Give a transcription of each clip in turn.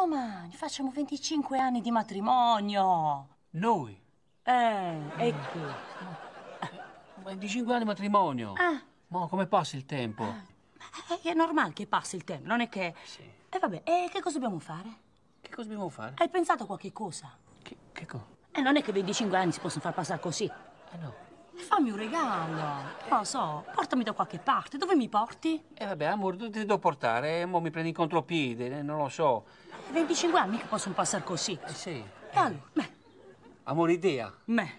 domani facciamo 25 anni di matrimonio. Noi? Eh, e che? 25 anni di matrimonio. Ah. Ma come passa il tempo? Eh, È normale che passi il tempo, non è che... Sì. E vabbè, e che cosa dobbiamo fare? Che cosa dobbiamo fare? Hai pensato a qualche cosa? Che, che cosa? E non è che 25 anni si possono far passare così. Eh no. Fammi un regalo. Non lo so, portami da qualche parte. Dove mi porti? E vabbè, amore, tu ti devo portare, mo mi prendi in contropiede, eh, non lo so. 25 anni mica possono passare così. Eh sì. E allora, me, Amore, idea. me,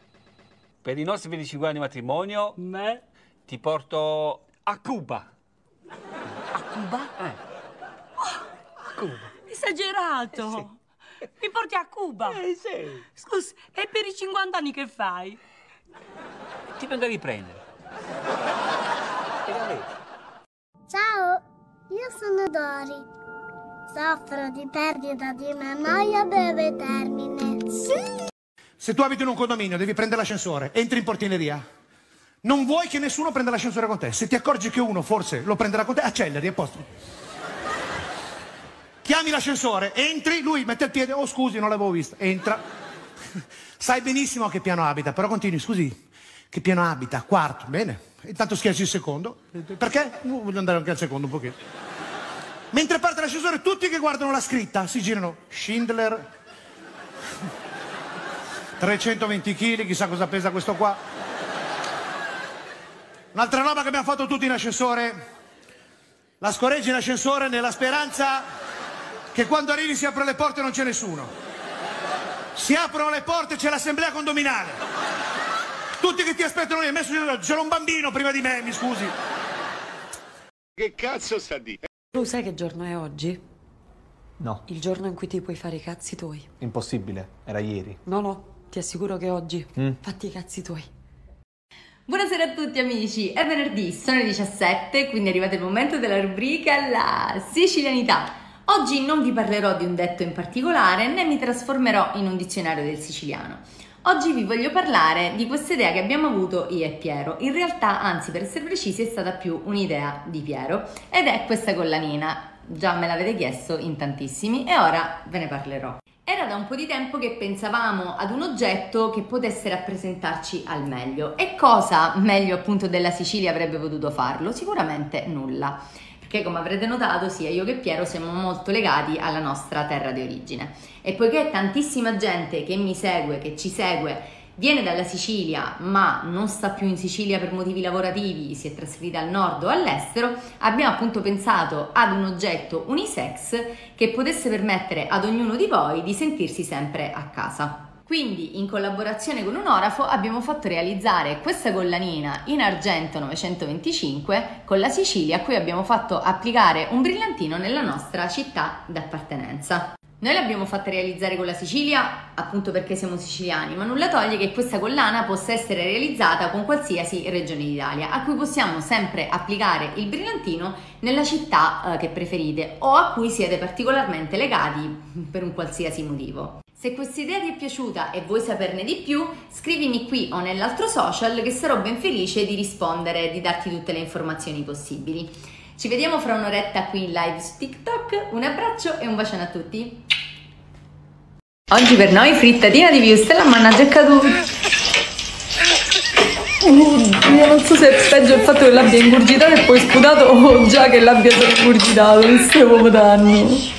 Per i nostri 25 anni di matrimonio me, ti porto a Cuba. a Cuba? Eh. A Cuba. Esagerato. Mi porti a Cuba? Eh sì. Scusa, e per i 50 anni che fai? Ti vengo a riprendere. Ciao, io sono Dori. Soffro di perdita di memoria a breve termine. Sì. Se tu abiti in un condominio, devi prendere l'ascensore, entri in portineria. Non vuoi che nessuno prenda l'ascensore con te. Se ti accorgi che uno forse lo prenderà con te, acceleri, è a posto. Chiami l'ascensore, entri, lui mette il piede, oh scusi, non l'avevo vista. Entra. Sai benissimo a che piano abita, però continui, scusi, che piano abita? Quarto, bene. Intanto schiacci il secondo. Perché? Voglio andare anche al secondo un pochino. Mentre parte l'ascensore, tutti che guardano la scritta si girano. Schindler, 320 kg, chissà cosa pesa questo qua. Un'altra roba che abbiamo fatto tutti in ascensore, la scorreggi in ascensore nella speranza che quando arrivi si aprono le porte e non c'è nessuno. Si aprono le porte e c'è l'assemblea condominale. Tutti che ti aspettano lì, messo c'era un bambino prima di me, mi scusi. Che cazzo sta di? Tu sai che giorno è oggi? No, Il giorno in cui ti puoi fare i cazzi tuoi. impossibile, era ieri. No, no, ti assicuro che oggi fatti i cazzi tuoi. Buonasera a tutti amici, è venerdì, sono le 17, quindi è arrivato il momento della rubrica La sicilianità. Oggi non vi parlerò di un detto in particolare né mi trasformerò in un dizionario del siciliano. Oggi vi voglio parlare di questa idea che abbiamo avuto io e Piero. In realtà, anzi per essere precisi, è stata più un'idea di Piero ed è questa collanina. Già me l'avete chiesto in tantissimi e ora ve ne parlerò. Era da un po' di tempo che pensavamo ad un oggetto che potesse rappresentarci al meglio. E cosa meglio appunto della Sicilia avrebbe potuto farlo? Sicuramente nulla. Perché come avrete notato sia io che Piero siamo molto legati alla nostra terra di origine. E poiché tantissima gente che mi segue, che ci segue, viene dalla Sicilia ma non sta più in Sicilia per motivi lavorativi, si è trasferita al nord o all'estero, abbiamo appunto pensato ad un oggetto unisex che potesse permettere ad ognuno di voi di sentirsi sempre a casa. Quindi, in collaborazione con un orafo, abbiamo fatto realizzare questa collanina in argento 925 con la Sicilia a cui abbiamo fatto applicare un brillantino nella nostra città d'appartenenza. Noi l'abbiamo fatta realizzare con la Sicilia appunto perché siamo siciliani, ma nulla toglie che questa collana possa essere realizzata con qualsiasi regione d'Italia, a cui possiamo sempre applicare il brillantino nella città eh, che preferite o a cui siete particolarmente legati per un qualsiasi motivo. Se questa idea ti è piaciuta e vuoi saperne di più, scrivimi qui o nell'altro social che sarò ben felice di rispondere e di darti tutte le informazioni possibili. Ci vediamo fra un'oretta qui in live su TikTok. Un abbraccio e un bacione a tutti. Oggi per noi frittatina di viustella mannaggia è caduta. Oddio, non so se è peggio il fatto che l'abbia ingurgitato e poi sputato o già che l'abbia ingurgitato, è proprio danno.